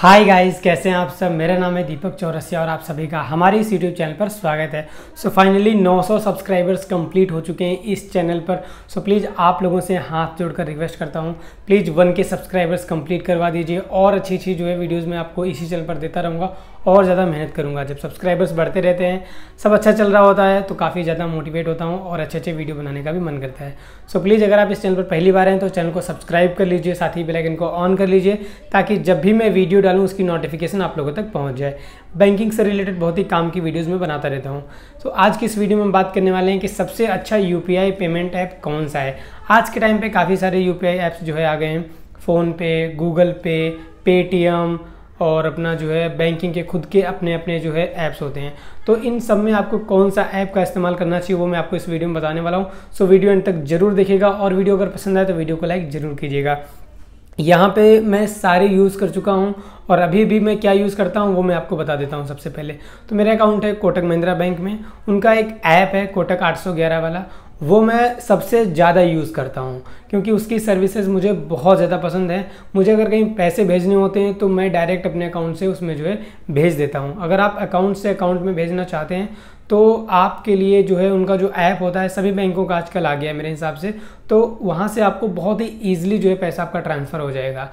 Hi guys कैसे हैं आप सब? मेरा नाम है दीपक चौरसिया और आप सभी का हमारे इस यूट्यूब चैनल पर स्वागत है। सो फाइनली 900 सब्सक्राइबर्स कंप्लीट हो चुके हैं इस चैनल पर। सो so प्लीज़ आप लोगों से हाथ जोड़कर रिक्वेस्ट करता हूँ। प्लीज़ वन के सब्सक्राइबर्स कंप्लीट करवा दीजिए और अच्छी अच्छी जो है वीडियोज़ मैं आपको इसी चैनल पर देता रहूँगा। और ज़्यादा मेहनत करूँगा। जब सब्सक्राइबर्स बढ़ते रहते हैं, सब अच्छा चल रहा होता है तो काफ़ी ज़्यादा मोटिवेट होता हूँ और अच्छे अच्छे वीडियो बनाने का भी मन करता है। सो प्लीज़ अगर आप इस चैनल पर पहली बार हैं तो चैनल को सब्सक्राइब कर लीजिए, साथ ही बेलाइकन को ऑन कर लीजिए, ताकि जब भी मैं वीडियो डालूँ, उसकी नोटिफिकेशन आप लोगों तक पहुँच जाए। बैंकिंग से रिलेटेड बहुत ही काम की वीडियोज़ में बनाता रहता हूँ। तो आज की इस वीडियो में हम बात करने वाले हैं कि सबसे अच्छा यूपीआई पेमेंट ऐप कौन सा है? आज के टाइम पर काफ़ी सारे यू पी ऐप्स जो है आ गए हैं। फ़ोनपे गूगल पे पेटीएम और अपना जो है बैंकिंग के खुद के अपने अपने जो है ऐप्स होते हैं। तो इन सब में आपको कौन सा ऐप का इस्तेमाल करना चाहिए, वो मैं आपको इस वीडियो में बताने वाला हूँ। सो वीडियो एंड तक ज़रूर देखिएगा और वीडियो अगर पसंद आए तो वीडियो को लाइक ज़रूर कीजिएगा। यहाँ पे मैं सारे यूज़ कर चुका हूँ और अभी भी मैं क्या यूज़ करता हूँ, वो मैं आपको बता देता हूँ सबसे पहले। तो मेरा अकाउंट है कोटक महिंद्रा बैंक में। उनका एक ऐप है कोटक 811 वाला। वो मैं सबसे ज़्यादा यूज़ करता हूँ, क्योंकि उसकी सर्विसेज़ मुझे बहुत ज़्यादा पसंद है। मुझे अगर कहीं पैसे भेजने होते हैं तो मैं डायरेक्ट अपने अकाउंट से उसमें जो है भेज देता हूँ। अगर आप अकाउंट से अकाउंट में भेजना चाहते हैं तो आपके लिए जो है उनका जो ऐप होता है, सभी बैंकों का आजकल आ गया है मेरे हिसाब से तो वहाँ से आपको बहुत ही ईजिली जो है पैसा आपका ट्रांसफ़र हो जाएगा।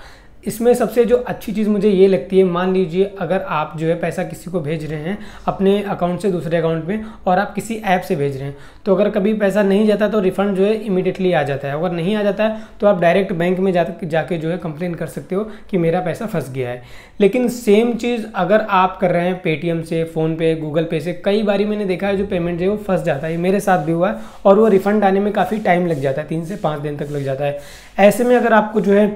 इसमें सबसे जो अच्छी चीज़ मुझे ये लगती है, मान लीजिए अगर आप जो है पैसा किसी को भेज रहे हैं अपने अकाउंट से दूसरे अकाउंट में और आप किसी ऐप से भेज रहे हैं तो अगर कभी पैसा नहीं जाता तो रिफंड जो है इमीडिएटली आ जाता है। अगर नहीं आ जाता है तो आप डायरेक्ट बैंक में जा जाके जो है कंप्लेन कर सकते हो कि मेरा पैसा फंस गया है। लेकिन सेम चीज़ अगर आप कर रहे हैं पेटीएम से फ़ोनपे गूगल पे से, कई बार मैंने देखा है जो पेमेंट जो है वो फंस जाता है। मेरे साथ भी हुआ है और वो रिफंड आने में काफ़ी टाइम लग जाता है, तीन से पाँच दिन तक लग जाता है। ऐसे में अगर आपको जो है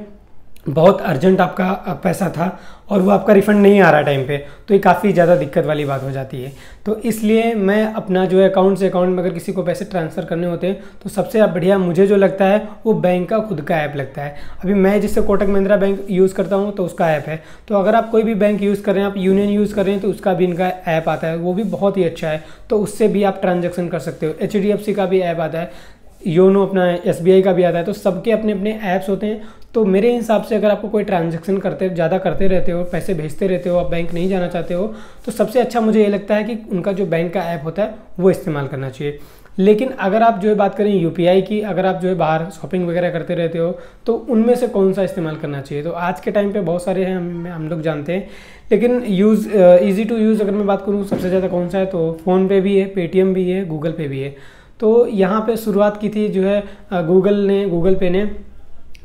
बहुत अर्जेंट आपका पैसा था और वो आपका रिफ़ंड नहीं आ रहा टाइम पे तो ये काफ़ी ज़्यादा दिक्कत वाली बात हो जाती है। तो इसलिए मैं अपना जो है अकाउंट से अकाउंट में अगर किसी को पैसे ट्रांसफ़र करने होते हैं तो सबसे बढ़िया मुझे जो लगता है, वो बैंक का खुद का ऐप लगता है। अभी मैं जिससे कोटक महिंद्रा बैंक यूज़ करता हूँ तो उसका ऐप है। तो अगर आप कोई भी बैंक यूज़ कर रहे हैं, आप यूनियन यूज़ कर रहे हैं तो उसका भी इनका ऐप आता है, वो भी बहुत ही अच्छा है। तो उससे भी आप ट्रांजेक्शन कर सकते हो। एचडीएफसी का भी ऐप आता है। योनो अपना एसबीआई का भी आता है तो सबके अपने अपने ऐप्स होते हैं। तो मेरे हिसाब से अगर आपको कोई ट्रांजेक्शन करते, ज़्यादा करते रहते हो, पैसे भेजते रहते हो, आप बैंक नहीं जाना चाहते हो तो सबसे अच्छा मुझे ये लगता है कि उनका जो बैंक का ऐप होता है, वो इस्तेमाल करना चाहिए। लेकिन अगर आप जो है बात करें यूपीआई की, अगर आप जो है बाहर शॉपिंग वगैरह करते रहते हो तो उनमें से कौन सा इस्तेमाल करना चाहिए? तो आज के टाइम पे बहुत सारे हैं, हम हम लोग जानते हैं। लेकिन यूज़ ईजी टू यूज़ अगर मैं बात करूँ, सबसे ज़्यादा कौन सा है तो फ़ोनपे भी है पेटीएम भी है गूगल पे भी है। तो यहाँ पे शुरुआत की थी जो है गूगल ने गूगल पे ने,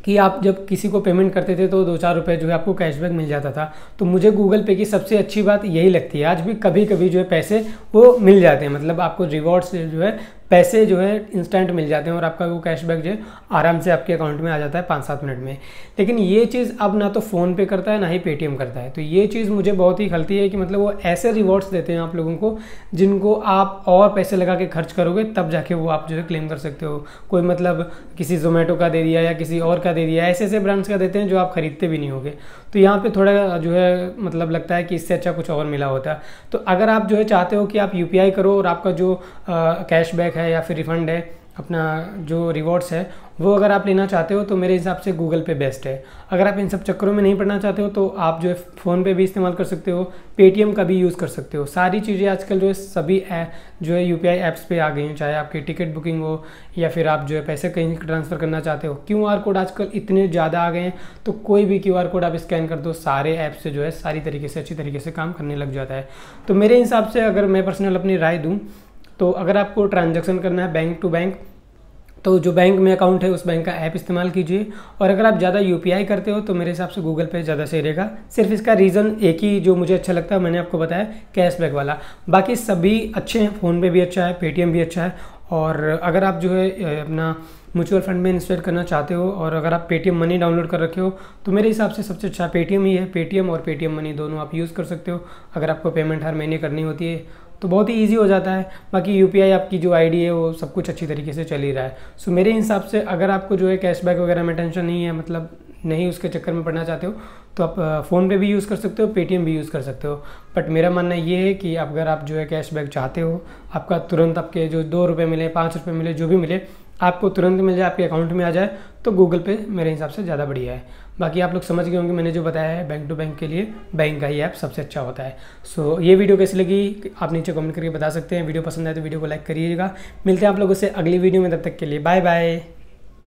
कि आप जब किसी को पेमेंट करते थे तो दो चार रुपये जो है आपको कैशबैक मिल जाता था। तो मुझे गूगल पे की सबसे अच्छी बात यही लगती है। आज भी कभी कभी जो है पैसे वो मिल जाते हैं। मतलब आपको रिवॉर्ड्स जो है पैसे जो है इंस्टेंट मिल जाते हैं और आपका वो कैशबैक जो है आराम से आपके अकाउंट में आ जाता है पाँच सात मिनट में। लेकिन ये चीज़ अब ना तो फ़ोन पे करता है, ना ही पेटीएम करता है। तो ये चीज़ मुझे बहुत ही खलती है कि मतलब वो ऐसे रिवॉर्ड्स देते हैं आप लोगों को, जिनको आप और पैसे लगा के खर्च करोगे, तब जाके वो आप जो है क्लेम कर सकते हो। कोई मतलब किसी जोमेटो का दे दिया या किसी और का दे दिया ऐसे ऐसे ब्रांड्स का देते हैं जो आप खरीदते भी नहीं होगे। तो यहाँ पे थोड़ा जो है मतलब लगता है कि इससे अच्छा कुछ और मिला होता। है तो अगर आप जो है चाहते हो कि आप UPI करो और आपका जो कैशबैक है या फिर रिफ़ंड है, अपना जो रिवॉर्ड्स है, वो अगर आप लेना चाहते हो तो मेरे हिसाब से गूगल पे बेस्ट है। अगर आप इन सब चक्करों में नहीं पढ़ना चाहते हो तो आप जो है फ़ोन पे भी इस्तेमाल कर सकते हो पेटीएम का भी यूज़ कर सकते हो। सारी चीज़ें आजकल जो है सभी जो है यूपीआई ऐप्स पे आ गई हैं, चाहे आपकी टिकट बुकिंग हो या फिर आप जो है पैसे कहीं ट्रांसफ़र करना चाहते हो। क्यूआर कोड आजकल इतने ज़्यादा आ गए हैं तो कोई भी क्यूआर कोड आप स्कैन कर दो, सारे ऐप से जो है, सारी तरीके से, अच्छी तरीके से काम करने लग जाता है। तो मेरे हिसाब से अगर मैं पर्सनल अपनी राय दूँ तो अगर आपको ट्रांजेक्शन करना है बैंक टू बैंक तो जो बैंक में अकाउंट है, उस बैंक का ऐप इस्तेमाल कीजिए। और अगर आप ज़्यादा यूपीआई करते हो तो मेरे हिसाब से गूगल पे ज़्यादा सही रहेगा। सिर्फ़ इसका रीज़न एक ही जो मुझे अच्छा लगता है, मैंने आपको बताया कैशबैक वाला। बाकी सभी अच्छे हैं फ़ोनपे भी अच्छा है पेटीएम भी अच्छा है। और अगर आप जो है अपना म्यूचुअल फंड में इन्वेस्ट करना चाहते हो और अगर आप पेटीएम मनी डाउनलोड कर रखे हो तो मेरे हिसाब से सबसे अच्छा पेटीएम ही है। पेटीएम और पेटीएम मनी दोनों आप यूज़ कर सकते हो। अगर आपको पेमेंट हर महीने करनी होती है तो बहुत ही ईजी हो जाता है। बाकी यूपीआई आपकी जो आईडी है, वो सब कुछ अच्छी तरीके से चल ही रहा है। सो मेरे हिसाब से अगर आपको जो है कैशबैक वगैरह में टेंशन नहीं है मतलब नहीं उसके चक्कर में पढ़ना चाहते हो तो आप फ़ोन पे भी यूज़ कर सकते हो पेटीएम भी यूज़ कर सकते हो। बट मेरा मानना ये है कि अगर आप जो है कैशबैक चाहते हो, आपका तुरंत आपके जो दो रुपये मिले, पाँच रुपये मिले, जो भी मिले आपको तुरंत मिल जाए, आपके अकाउंट में आ जाए तो गूगल पे मेरे हिसाब से ज़्यादा बढ़िया है। बाकी आप लोग समझ गए होंगे, मैंने जो बताया है बैंक टू बैंक के लिए बैंक का ही ऐप सबसे अच्छा होता है। सो ये वीडियो कैसी लगी? आप नीचे कमेंट करके बता सकते हैं। वीडियो पसंद आए तो वीडियो को लाइक करिएगा। मिलते हैं आप लोगों से अगली वीडियो में, तब तक के लिए बाय बाय